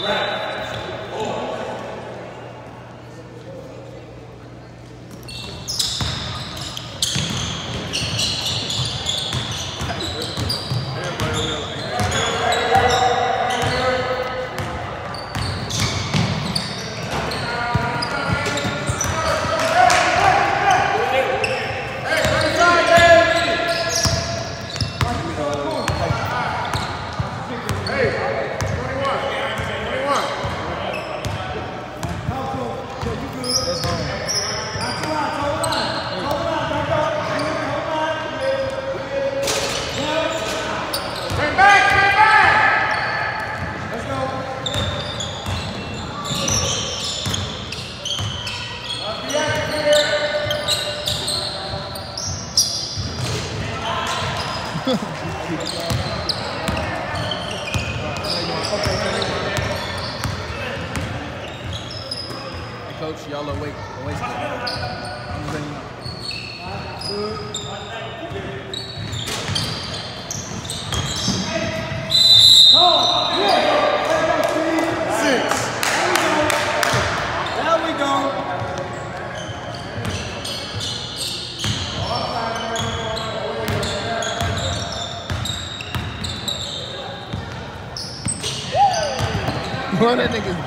Coach, One of niggas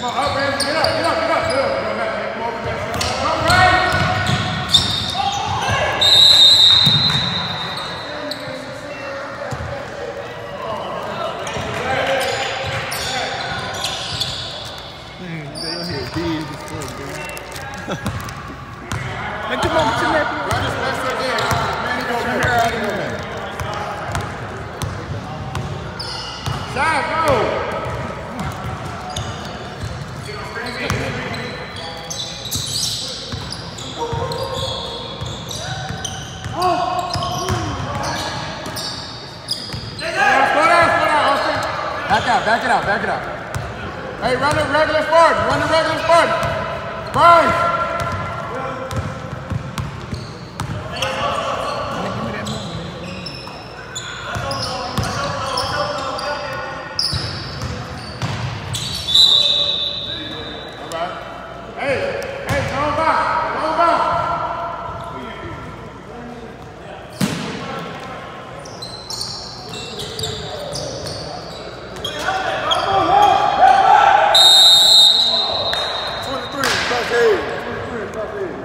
Get back. Come on, up, Anthony. Get up, get up, get up. Good. Good, Matt. Come on, Matt. Come on, Ray. out, back it out, back it out. Hey, run the regular sport. Run the regular sport. Bryce. All right. Hey, hey, come back, come back. Twenty-three, plus eight. Twenty-three, plus eight.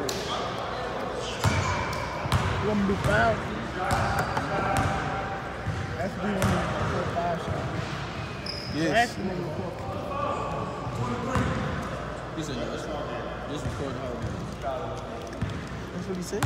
You want me to do foul? That's the one to do five shots. Yes. That's the nigga who- He said, no, it's fine. Just record the whole game. That's what he said.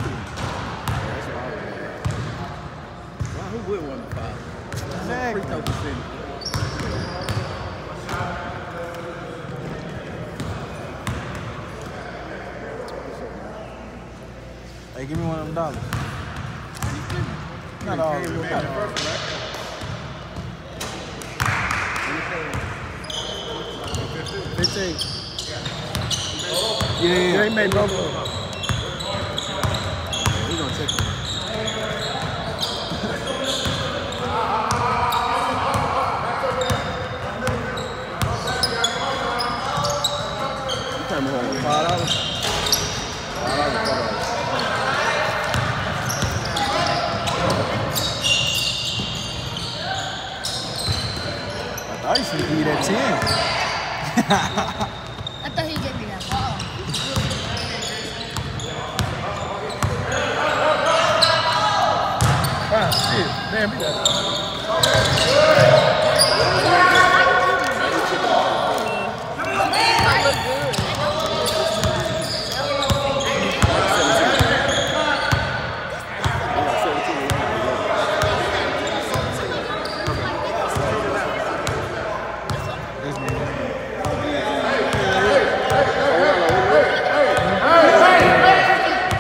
Hey, give me one of them dollars. Not all. Not all. Fifteen. Yeah, yeah, Yeah, he made both of them. We gonna check it. You tell me what, five dollars? Five dollars, four dollars. I thought you should give 10. I thought he gave me that ball. Ah, shit. Damn, he got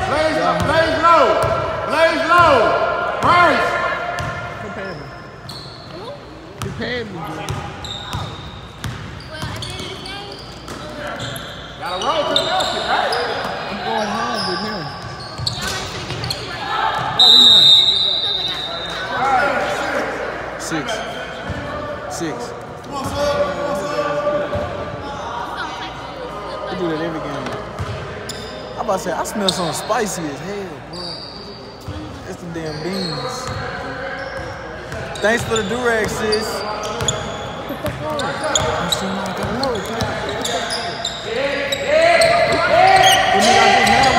Blaze, blaze low. Blaze low. Bryce. He paid me. He paid me, dude. Well, at the end of the game, Gotta roll to the basket, right? I'm going home with him. y'all ain't finna get paid right now. Why we not? Because I got Six. Six. I do that every game. I'm about to say, I smell something spicy as hell, bro. It's the damn beans. Thanks for the durag, sis. Aê!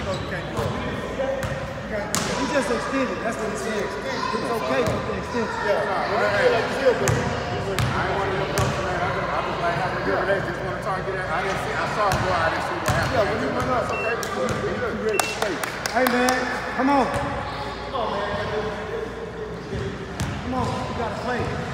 six. He just extended. That's what he said. It's okay with the extension. I ain't want to look up for that. I just, like having a good relationship. Just want to try and get it. I didn't see. I saw him go. I didn't see what happened. Yeah, when you went up, okay. Hey, man. Come on. Come on, man. Come on. You got to play.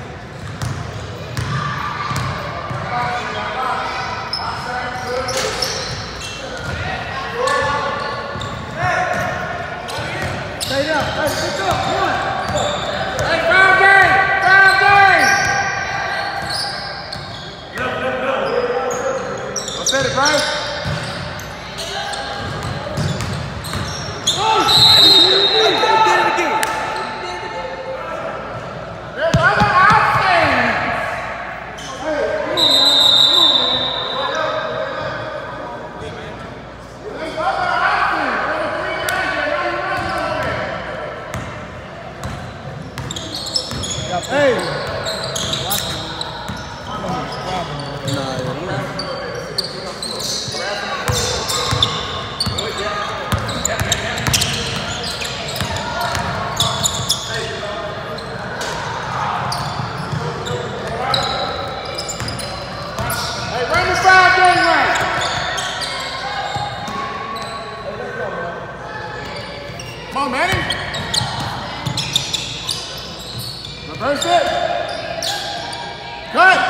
は。